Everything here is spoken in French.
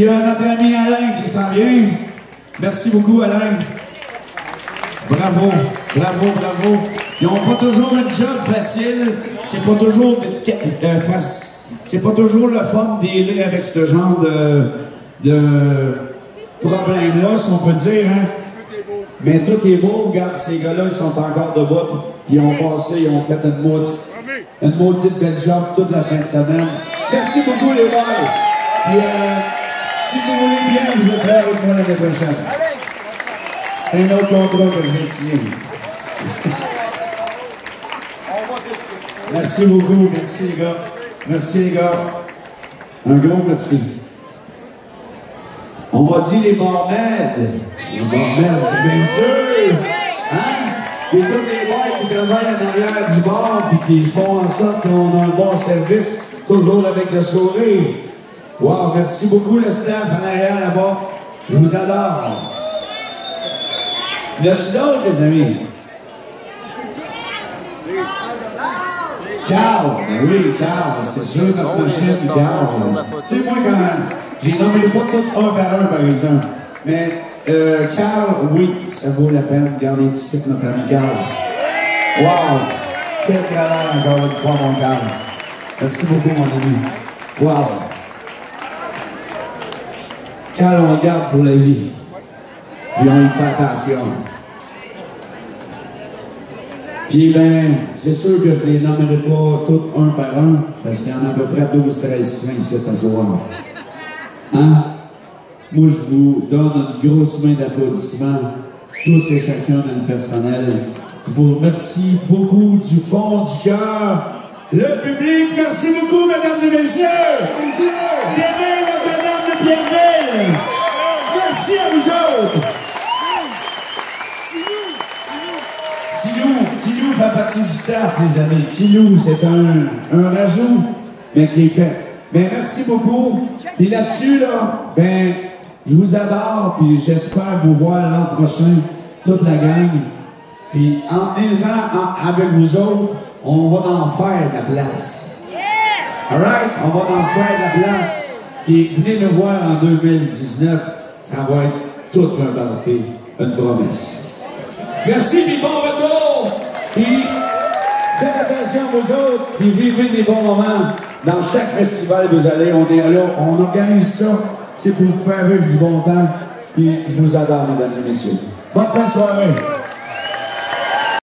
Il y a notre ami Alain qui s'en vient. Merci beaucoup, Alain. Bravo, bravo, bravo. Ils n'ont pas toujours un job facile. C'est pas toujours euh, c'est pas toujours le fun d'aider avec ce genre de, de problème-là, si on peut dire. Hein? Mais tout est beau, regarde, ces gars-là, ils sont encore debout. Ils ont passé, ils ont fait une maudite, une maudite belle job toute la fin de semaine. Merci beaucoup, les boys. Si vous voulez bien, vous êtes avec moi l'année prochaine. C'est un autre contrat que je vais signer. Merci beaucoup, merci les gars. Merci les gars. Un gros merci. On va dire les barmaids. Les barmaids, bien sûr. Hein? Et tous les boys qui travaillent en arrière du bar et qui font en sorte qu'on a un bon service, toujours avec le sourire. Wow, merci beaucoup le staff en arrière là-bas. Je vous adore. Y a-tu d'autres, les amis? Ciao! Ben oui, ciao! C'est sûr, notre machine, ciao! Tu sais, moi, quand j'ai nommé pas tout un par un, par exemple, mais euh, Carl, oui, ça vaut la peine de garder ici notre ami Carl. Wow! Quel galère encore une fois, mon Carl. Merci beaucoup, mon ami. Wow! Carl, on garde pour la vie. Puis on y fait attention. Puis ben, c'est sûr que je les nommerai pas tous un par un, parce qu'il y en a à peu près 12, 13, 5 ici à soir. Hein? Moi, je vous donne une grosse main d'applaudissements, tous et chacun le personnel. Je vous remercie beaucoup du fond du cœur. Le public, merci beaucoup, mesdames et messieurs! Partie du staff, les amis. Tilou, c'est un, un rajout, mais qui est fait. Ben, merci beaucoup. Puis là-dessus, là, ben, je vous adore, puis j'espère vous voir l'an prochain, toute la gang. Puis en disant avec vous autres, on va en faire de la place. Alright? On va en faire de la place. Puis venez nous voir en 2019, ça va être toute un une promesse. Merci, puis bon retour! Puis attention à vous autres, puis vivez des bons moments. Dans chaque festival vous allez, on est là, on organise ça c'est pour faire vivre du bon temps. Puis je vous adore, mesdames et messieurs. Bonne fin de soirée.